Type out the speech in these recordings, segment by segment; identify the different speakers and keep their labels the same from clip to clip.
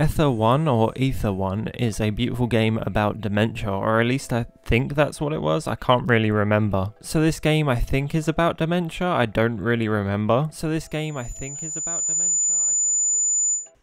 Speaker 1: Ether 1 or Ether 1 is a beautiful game about dementia, or at least I think that's what it was. I can't really remember. So this game I think is about dementia. I don't really remember. So this game I think is about dementia.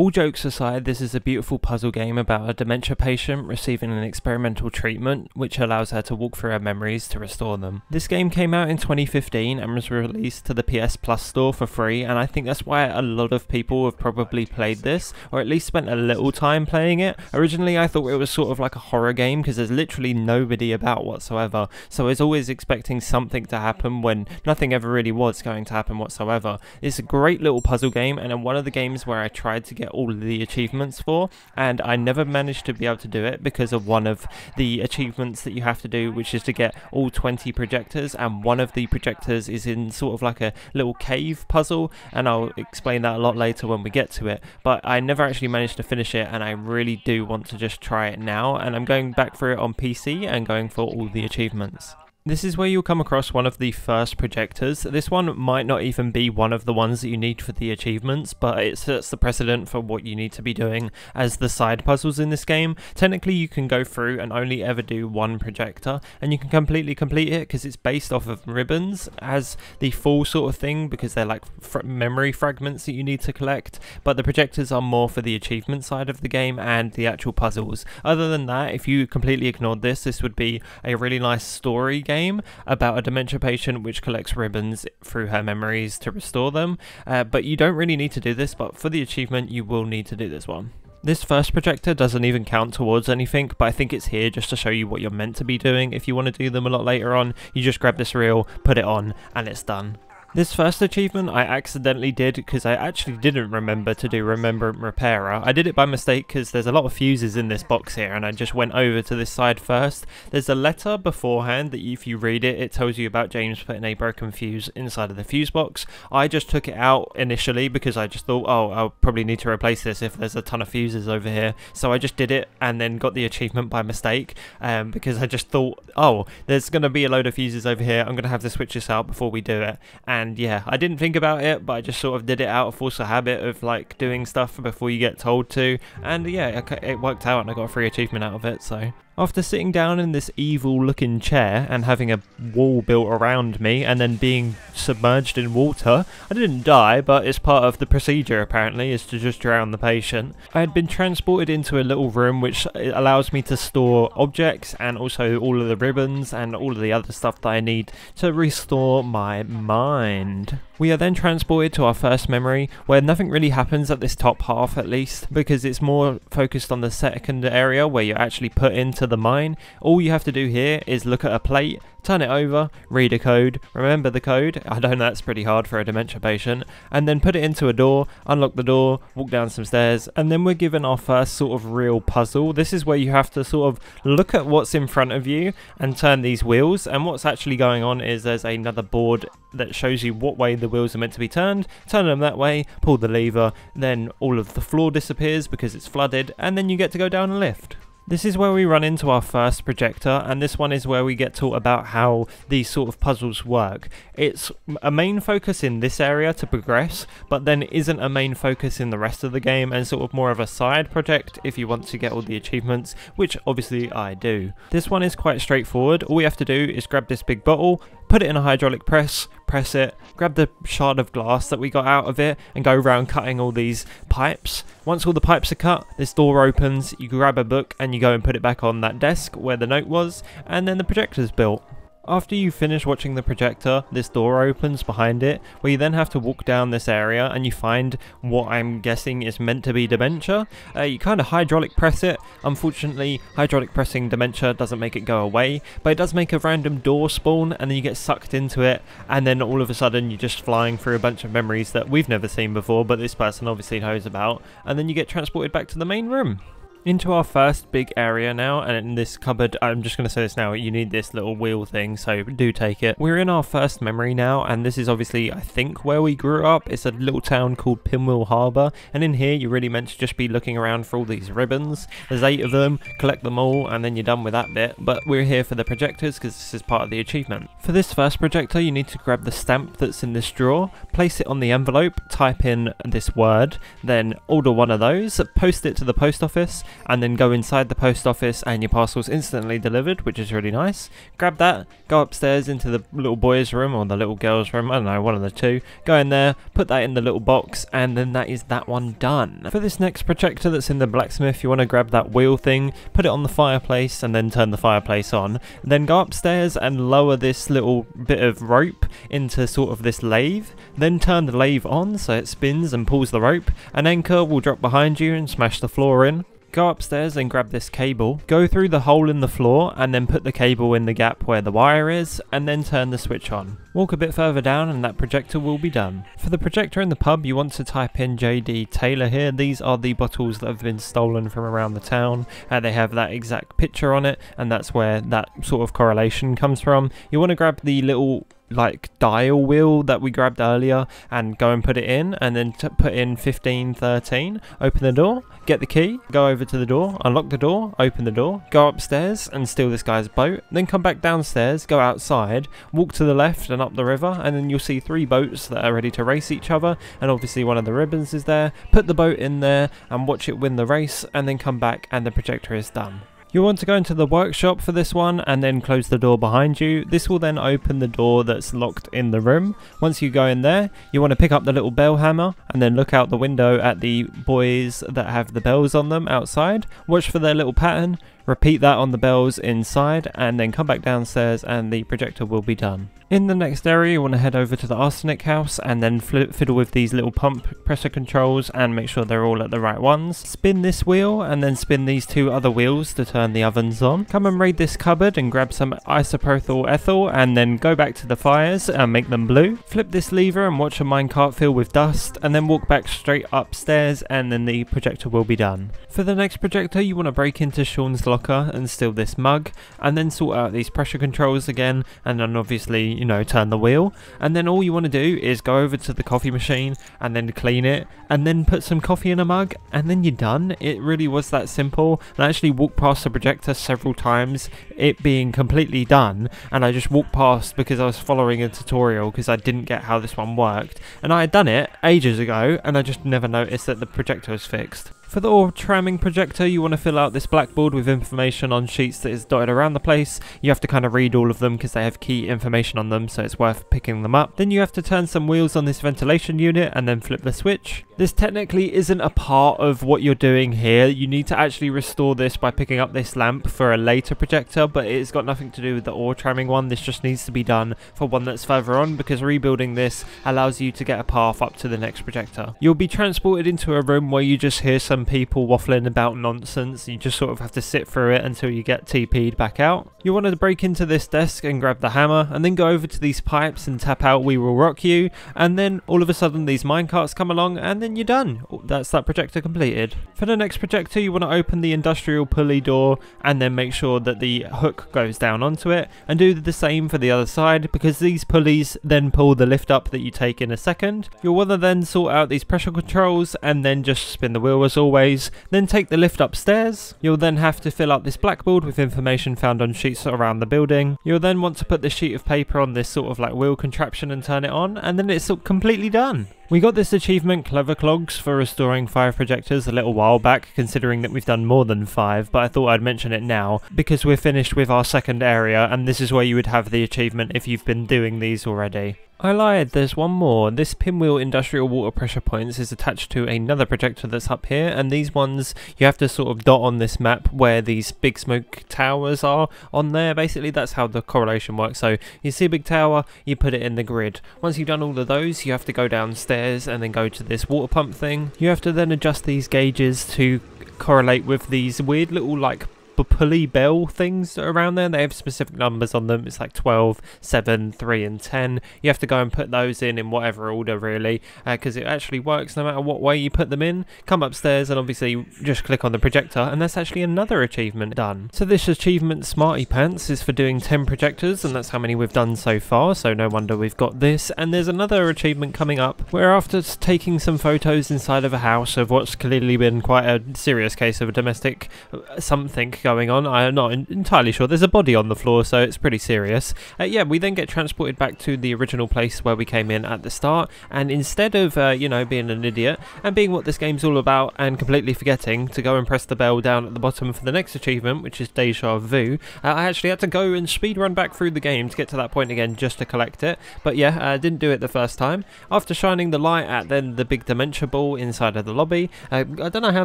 Speaker 1: All jokes aside, this is a beautiful puzzle game about a dementia patient receiving an experimental treatment which allows her to walk through her memories to restore them. This game came out in 2015 and was released to the PS Plus store for free and I think that's why a lot of people have probably played this or at least spent a little time playing it. Originally I thought it was sort of like a horror game because there's literally nobody about whatsoever so I was always expecting something to happen when nothing ever really was going to happen whatsoever. It's a great little puzzle game and one of the games where I tried to get all the achievements for and I never managed to be able to do it because of one of the achievements that you have to do which is to get all 20 projectors and one of the projectors is in sort of like a little cave puzzle and I'll explain that a lot later when we get to it but I never actually managed to finish it and I really do want to just try it now and I'm going back for it on PC and going for all the achievements. This is where you'll come across one of the first projectors. This one might not even be one of the ones that you need for the achievements, but it sets the precedent for what you need to be doing as the side puzzles in this game. Technically, you can go through and only ever do one projector, and you can completely complete it because it's based off of ribbons as the full sort of thing because they're like fr memory fragments that you need to collect, but the projectors are more for the achievement side of the game and the actual puzzles. Other than that, if you completely ignored this, this would be a really nice story game about a dementia patient which collects ribbons through her memories to restore them. Uh, but you don't really need to do this, but for the achievement, you will need to do this one. This first projector doesn't even count towards anything, but I think it's here just to show you what you're meant to be doing. If you want to do them a lot later on, you just grab this reel, put it on, and it's done. This first achievement I accidentally did because I actually didn't remember to do Remembrant Repairer. I did it by mistake because there's a lot of fuses in this box here and I just went over to this side first. There's a letter beforehand that if you read it, it tells you about James putting a broken fuse inside of the fuse box. I just took it out initially because I just thought, oh, I'll probably need to replace this if there's a ton of fuses over here. So I just did it and then got the achievement by mistake um, because I just thought, oh, there's going to be a load of fuses over here. I'm going to have to switch this out before we do it. And and yeah, I didn't think about it, but I just sort of did it out of force of habit of like doing stuff before you get told to, and yeah, it worked out, and I got a free achievement out of it. So after sitting down in this evil looking chair and having a wall built around me and then being submerged in water, I didn't die, but it's part of the procedure apparently, is to just drown the patient. I had been transported into a little room which allows me to store objects and also all of the ribbons and all of the other stuff that I need to restore my mind. We are then transported to our first memory, where nothing really happens at this top half at least, because it's more focused on the second area where you're actually put into the mine. All you have to do here is look at a plate, turn it over, read a code, remember the code, I know that's pretty hard for a dementia patient, and then put it into a door, unlock the door, walk down some stairs, and then we're given our first sort of real puzzle. This is where you have to sort of look at what's in front of you and turn these wheels, and what's actually going on is there's another board that shows you what way the wheels are meant to be turned, turn them that way, pull the lever, then all of the floor disappears because it's flooded, and then you get to go down a lift. This is where we run into our first projector, and this one is where we get taught about how these sort of puzzles work. It's a main focus in this area to progress, but then isn't a main focus in the rest of the game, and sort of more of a side project if you want to get all the achievements, which obviously I do. This one is quite straightforward. All we have to do is grab this big bottle, put it in a hydraulic press, press it, grab the shard of glass that we got out of it, and go around cutting all these pipes. Once all the pipes are cut, this door opens, you grab a book and you go and put it back on that desk where the note was, and then the projector's built. After you finish watching the projector, this door opens behind it, where you then have to walk down this area and you find what I'm guessing is meant to be dementia. Uh, you kind of hydraulic press it. Unfortunately, hydraulic pressing dementia doesn't make it go away, but it does make a random door spawn and then you get sucked into it, and then all of a sudden you're just flying through a bunch of memories that we've never seen before, but this person obviously knows about, and then you get transported back to the main room. Into our first big area now and in this cupboard i'm just going to say this now you need this little wheel thing so do take it. We're in our first memory now and this is obviously i think where we grew up. It's a little town called pinwheel harbour and in here you're really meant to just be looking around for all these ribbons. There's eight of them collect them all and then you're done with that bit. But we're here for the projectors because this is part of the achievement. For this first projector you need to grab the stamp that's in this drawer place it on the envelope type in this word then order one of those post it to the post office and then go inside the post office and your parcel's instantly delivered, which is really nice. Grab that, go upstairs into the little boy's room or the little girl's room, I don't know, one of the two. Go in there, put that in the little box, and then that is that one done. For this next projector that's in the blacksmith, you want to grab that wheel thing, put it on the fireplace, and then turn the fireplace on. Then go upstairs and lower this little bit of rope into sort of this lathe. Then turn the lathe on so it spins and pulls the rope. An anchor will drop behind you and smash the floor in. Go upstairs and grab this cable, go through the hole in the floor and then put the cable in the gap where the wire is and then turn the switch on. Walk a bit further down and that projector will be done. For the projector in the pub you want to type in JD Taylor here. These are the bottles that have been stolen from around the town. Uh, they have that exact picture on it and that's where that sort of correlation comes from. You want to grab the little like dial wheel that we grabbed earlier and go and put it in and then put in 1513 open the door get the key go over to the door unlock the door open the door go upstairs and steal this guy's boat then come back downstairs go outside walk to the left and up the river and then you'll see three boats that are ready to race each other and obviously one of the ribbons is there. Put the boat in there and watch it win the race and then come back and the projector is done you want to go into the workshop for this one and then close the door behind you. This will then open the door that's locked in the room. Once you go in there, you want to pick up the little bell hammer and then look out the window at the boys that have the bells on them outside. Watch for their little pattern, repeat that on the bells inside and then come back downstairs and the projector will be done. In the next area, you want to head over to the arsenic house and then fiddle with these little pump pressure controls and make sure they're all at the right ones. Spin this wheel and then spin these two other wheels to turn the ovens on. Come and raid this cupboard and grab some isopropyl ethyl and then go back to the fires and make them blue. Flip this lever and watch a minecart fill with dust and then walk back straight upstairs and then the projector will be done. For the next projector, you want to break into Sean's locker and steal this mug and then sort out these pressure controls again and then obviously you know, turn the wheel. And then all you want to do is go over to the coffee machine and then clean it and then put some coffee in a mug and then you're done. It really was that simple. And I actually walked past the projector several times, it being completely done. And I just walked past because I was following a tutorial because I didn't get how this one worked. And I had done it ages ago and I just never noticed that the projector was fixed. For the ore tramming projector, you want to fill out this blackboard with information on sheets that is dotted around the place. You have to kind of read all of them because they have key information on them, so it's worth picking them up. Then you have to turn some wheels on this ventilation unit and then flip the switch. This technically isn't a part of what you're doing here. You need to actually restore this by picking up this lamp for a later projector, but it's got nothing to do with the ore tramming one. This just needs to be done for one that's further on because rebuilding this allows you to get a path up to the next projector. You'll be transported into a room where you just hear some people waffling about nonsense. You just sort of have to sit through it until you get TP'd back out. You want to break into this desk and grab the hammer and then go over to these pipes and tap out We Will Rock You and then all of a sudden these minecarts come along and then you're done. Oh, that's that projector completed. For the next projector you want to open the industrial pulley door and then make sure that the hook goes down onto it and do the same for the other side because these pulleys then pull the lift up that you take in a second. You'll want to then sort out these pressure controls and then just spin the wheel as all always. Then take the lift upstairs. You'll then have to fill up this blackboard with information found on sheets around the building. You'll then want to put the sheet of paper on this sort of like wheel contraption and turn it on, and then it's completely done. We got this achievement, Clever Clogs, for restoring 5 projectors a little while back, considering that we've done more than 5, but I thought I'd mention it now, because we're finished with our second area, and this is where you would have the achievement if you've been doing these already. I lied, there's one more. This pinwheel industrial water pressure points is attached to another projector that's up here, and these ones you have to sort of dot on this map where these big smoke towers are on there. Basically, that's how the correlation works. So you see a big tower, you put it in the grid. Once you've done all of those, you have to go downstairs and then go to this water pump thing. You have to then adjust these gauges to correlate with these weird little like pulley bell things around there. They have specific numbers on them. It's like 12, 7, 3, and 10. You have to go and put those in in whatever order, really, because uh, it actually works no matter what way you put them in. Come upstairs and obviously just click on the projector, and that's actually another achievement done. So this achievement, Smarty Pants, is for doing 10 projectors, and that's how many we've done so far, so no wonder we've got this. And there's another achievement coming up, where after taking some photos inside of a house of what's clearly been quite a serious case of a domestic uh, something going on, I'm not entirely sure. There's a body on the floor, so it's pretty serious. Uh, yeah, we then get transported back to the original place where we came in at the start, and instead of, uh, you know, being an idiot and being what this game's all about and completely forgetting to go and press the bell down at the bottom for the next achievement, which is Deja Vu, uh, I actually had to go and speed run back through the game to get to that point again just to collect it. But yeah, I uh, didn't do it the first time. After shining the light at then the big dementia ball inside of the lobby, uh, I don't know how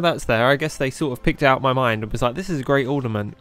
Speaker 1: that's there. I guess they sort of picked out my mind and was like, this is a great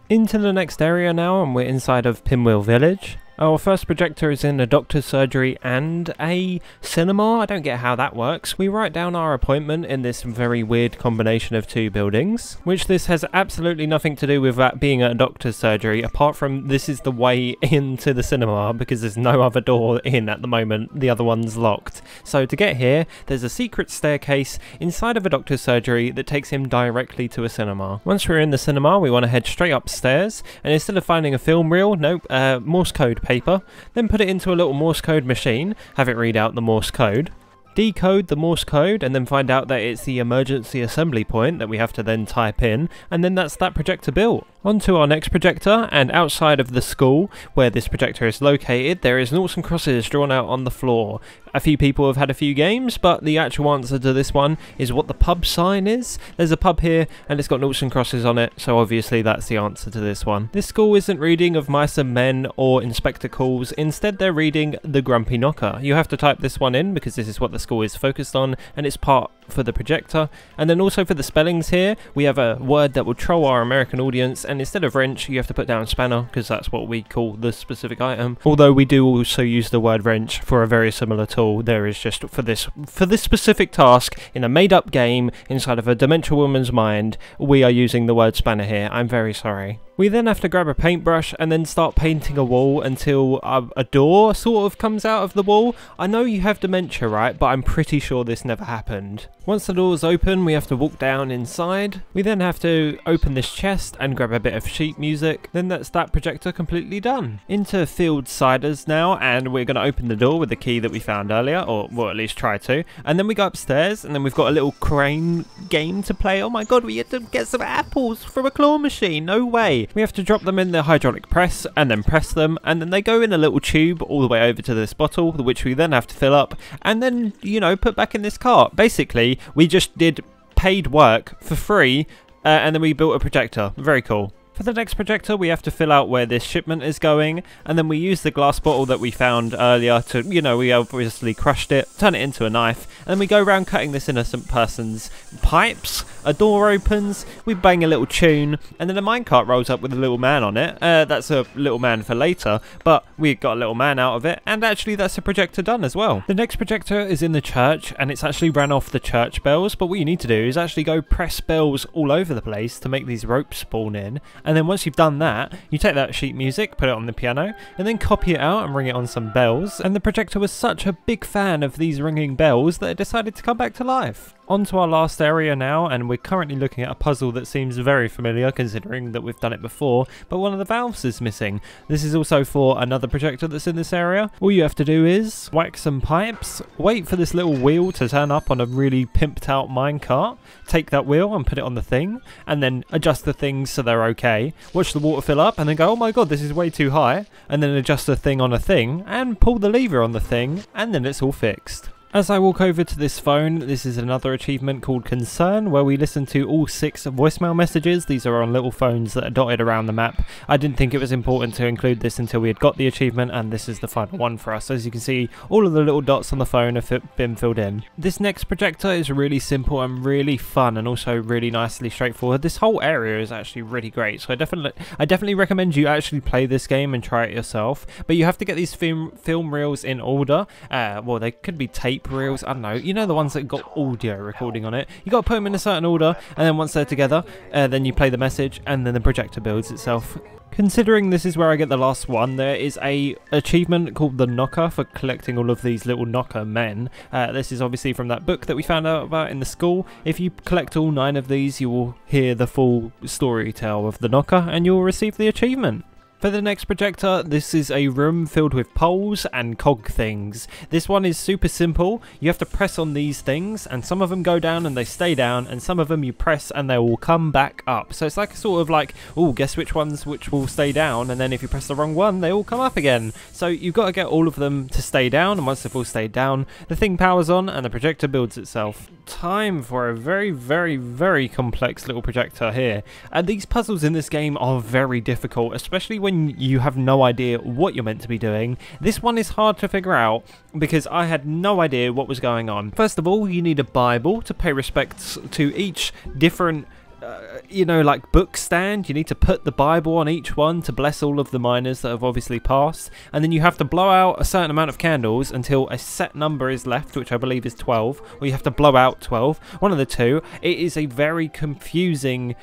Speaker 1: Into the next area now, and we're inside of Pinwheel Village. Our first projector is in a doctor's surgery and a cinema. I don't get how that works. We write down our appointment in this very weird combination of two buildings, which this has absolutely nothing to do with that being a doctor's surgery, apart from this is the way into the cinema because there's no other door in at the moment. The other one's locked. So to get here, there's a secret staircase inside of a doctor's surgery that takes him directly to a cinema. Once we're in the cinema, we want to head straight upstairs, and instead of finding a film reel, nope, uh, Morse code paper, then put it into a little Morse code machine, have it read out the Morse code, decode the Morse code and then find out that it's the emergency assembly point that we have to then type in, and then that's that projector built. On to our next projector, and outside of the school where this projector is located, there is noughts and crosses drawn out on the floor. A few people have had a few games, but the actual answer to this one is what the pub sign is. There's a pub here, and it's got noughts and crosses on it, so obviously that's the answer to this one. This school isn't reading of Mice and Men or Inspector Calls, instead they're reading The Grumpy Knocker. You have to type this one in because this is what the school is focused on, and it's part for the projector. And then also for the spellings here, we have a word that will troll our American audience, and instead of wrench, you have to put down spanner, because that's what we call the specific item. Although we do also use the word wrench for a very similar tool, there is just for this for this specific task in a made-up game inside of a dementia woman's mind, we are using the word spanner here. I'm very sorry. We then have to grab a paintbrush and then start painting a wall until a, a, door sort of comes out of the wall. I know you have dementia, right? But I'm pretty sure this never happened. Once the door's open, we have to walk down inside. We then have to open this chest and grab a bit of sheet music. Then that's that projector completely done. Into Field Ciders now, and we're going to open the door with the key that we found earlier, or well, at least try to. And then we go upstairs, and then we've got a little crane game to play. Oh my god, we had to get some apples from a claw machine. No way. We have to drop them in the hydraulic press and then press them and then they go in a little tube all the way over to this bottle which we then have to fill up and then, you know, put back in this cart. Basically, we just did paid work for free uh, and then we built a projector. Very cool. For the next projector, we have to fill out where this shipment is going, and then we use the glass bottle that we found earlier to, you know, we obviously crushed it, turn it into a knife, and then we go around cutting this innocent person's pipes, a door opens, we bang a little tune, and then a minecart rolls up with a little man on it. Uh, that's a little man for later, but we got a little man out of it, and actually that's a projector done as well. The next projector is in the church, and it's actually ran off the church bells, but what you need to do is actually go press bells all over the place to make these ropes spawn in, and then once you've done that, you take that sheet music, put it on the piano, and then copy it out and ring it on some bells. And the projector was such a big fan of these ringing bells that it decided to come back to life. On to our last area now, and we're currently looking at a puzzle that seems very familiar considering that we've done it before, but one of the valves is missing. This is also for another projector that's in this area. All you have to do is whack some pipes, wait for this little wheel to turn up on a really pimped out minecart, take that wheel and put it on the thing, and then adjust the things so they're okay, watch the water fill up, and then go, oh my god, this is way too high, and then adjust the thing on a thing, and pull the lever on the thing, and then it's all fixed. As I walk over to this phone, this is another achievement called Concern, where we listen to all six voicemail messages. These are on little phones that are dotted around the map. I didn't think it was important to include this until we had got the achievement, and this is the final one for us. As you can see, all of the little dots on the phone have been filled in. This next projector is really simple and really fun, and also really nicely straightforward. This whole area is actually really great, so I definitely, I definitely recommend you actually play this game and try it yourself. But you have to get these film film reels in order. Uh, well, they could be tape tape reels, I don't know, you know the ones that got audio recording on it. You got to put them in a certain order, and then once they're together, uh, then you play the message, and then the projector builds itself. Considering this is where I get the last one, there is a achievement called the Knocker for collecting all of these little knocker men. Uh, this is obviously from that book that we found out about in the school. If you collect all nine of these, you will hear the full story tale of the Knocker, and you will receive the achievement. For the next projector, this is a room filled with poles and cog things. This one is super simple. You have to press on these things and some of them go down and they stay down and some of them you press and they will come back up. So it's like a sort of like, oh, guess which ones which will stay down and then if you press the wrong one, they all come up again. So you've got to get all of them to stay down and once they've all stayed down, the thing powers on and the projector builds itself. Time for a very, very, very complex little projector here. And these puzzles in this game are very difficult, especially when you have no idea what you're meant to be doing. This one is hard to figure out because I had no idea what was going on. First of all, you need a Bible to pay respects to each different uh, you know, like book stand. You need to put the Bible on each one to bless all of the miners that have obviously passed. And then you have to blow out a certain amount of candles until a set number is left, which I believe is 12. Or you have to blow out 12. One of the two. It is a very confusing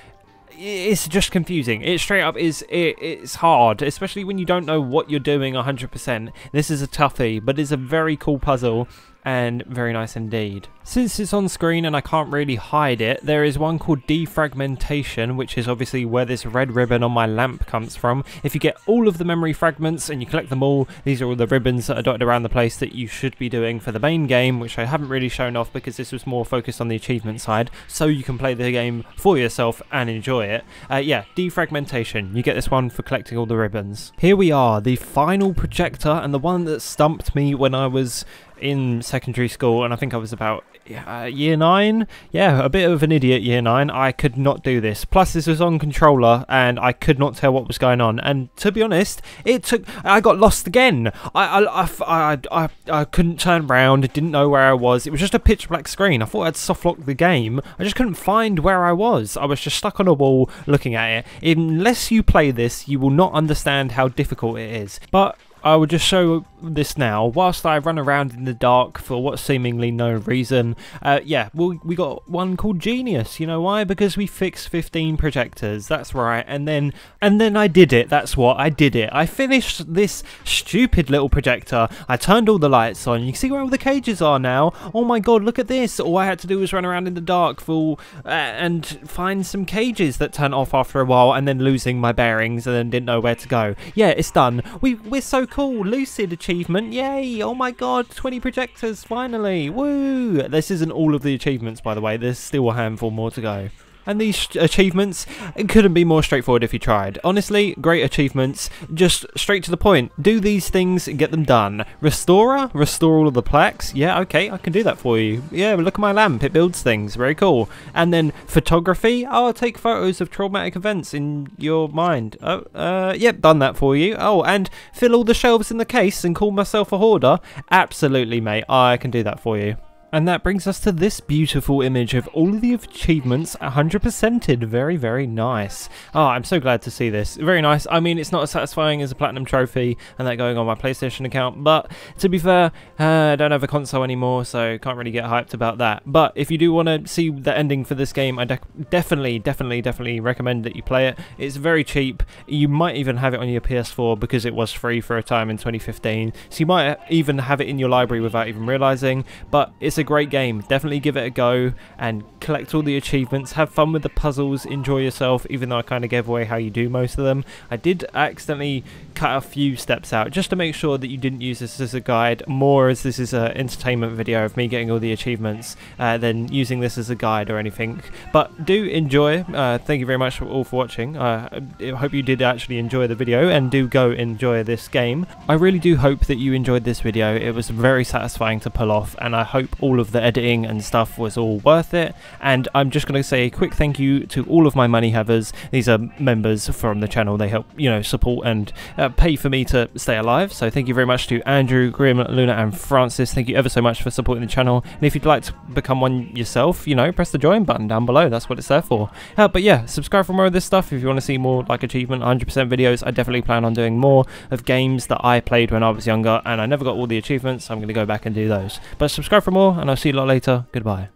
Speaker 1: it's just confusing. It straight up is it, it's hard, especially when you don't know what you're doing 100%. This is a toughie, but it's a very cool puzzle and very nice indeed. Since it's on screen and I can't really hide it, there is one called defragmentation, which is obviously where this red ribbon on my lamp comes from. If you get all of the memory fragments and you collect them all, these are all the ribbons that are dotted around the place that you should be doing for the main game, which I haven't really shown off because this was more focused on the achievement side, so you can play the game for yourself and enjoy it. Uh, yeah, defragmentation. You get this one for collecting all the ribbons. Here we are, the final projector and the one that stumped me when I was in secondary school, and I think I was about uh, year nine. Yeah, a bit of an idiot year nine. I could not do this. Plus, this was on controller, and I could not tell what was going on. And to be honest, it took. I got lost again. I I, I, I, I couldn't turn around. Didn't know where I was. It was just a pitch black screen. I thought I'd soft locked the game. I just couldn't find where I was. I was just stuck on a wall looking at it. Unless you play this, you will not understand how difficult it is. But I will just show this now. Whilst I run around in the dark for what seemingly no reason, uh, yeah, well, we got one called Genius. You know why? Because we fixed 15 projectors. That's right. And then, and then I did it. That's what I did it. I finished this stupid little projector. I turned all the lights on. You can see where all the cages are now. Oh my god, look at this! All I had to do was run around in the dark for uh, and find some cages that turn off after a while, and then losing my bearings and then didn't know where to go. Yeah, it's done. We we're so cool. Lucid achievement. Yay. Oh my god. 20 projectors. Finally. Woo. This isn't all of the achievements, by the way. There's still a handful more to go. And these achievements couldn't be more straightforward if you tried. Honestly, great achievements, just straight to the point. Do these things and get them done. Restorer, restore all of the plaques. Yeah, okay, I can do that for you. Yeah, look at my lamp, it builds things, very cool. And then photography, oh, I'll take photos of traumatic events in your mind. Oh, uh, yep, done that for you. Oh, and fill all the shelves in the case and call myself a hoarder. Absolutely, mate, I can do that for you. And that brings us to this beautiful image of all of the achievements 100%ed. Very, very nice. Oh, I'm so glad to see this. Very nice. I mean, it's not as satisfying as a Platinum Trophy and that going on my PlayStation account, but to be fair, uh, I don't have a console anymore, so can't really get hyped about that. But if you do want to see the ending for this game, I de definitely, definitely, definitely recommend that you play it. It's very cheap. You might even have it on your PS4 because it was free for a time in 2015, so you might even have it in your library without even realizing, but it's a a great game. Definitely give it a go and collect all the achievements. Have fun with the puzzles. Enjoy yourself, even though I kind of gave away how you do most of them. I did accidentally cut a few steps out just to make sure that you didn't use this as a guide more as this is an entertainment video of me getting all the achievements uh, than using this as a guide or anything. But do enjoy. Uh, thank you very much for all for watching. Uh, I hope you did actually enjoy the video and do go enjoy this game. I really do hope that you enjoyed this video. It was very satisfying to pull off and I hope all of the editing and stuff was all worth it. And I'm just going to say a quick thank you to all of my money havers. These are members from the channel. They help, you know, support and uh, pay for me to stay alive. So thank you very much to Andrew, Grim, Luna, and Francis. Thank you ever so much for supporting the channel. And if you'd like to become one yourself, you know, press the join button down below. That's what it's there for. Uh, but yeah, subscribe for more of this stuff if you want to see more like achievement 100% videos. I definitely plan on doing more of games that I played when I was younger, and I never got all the achievements. So I'm going to go back and do those. But subscribe for more, and I'll see you a lot later. Goodbye.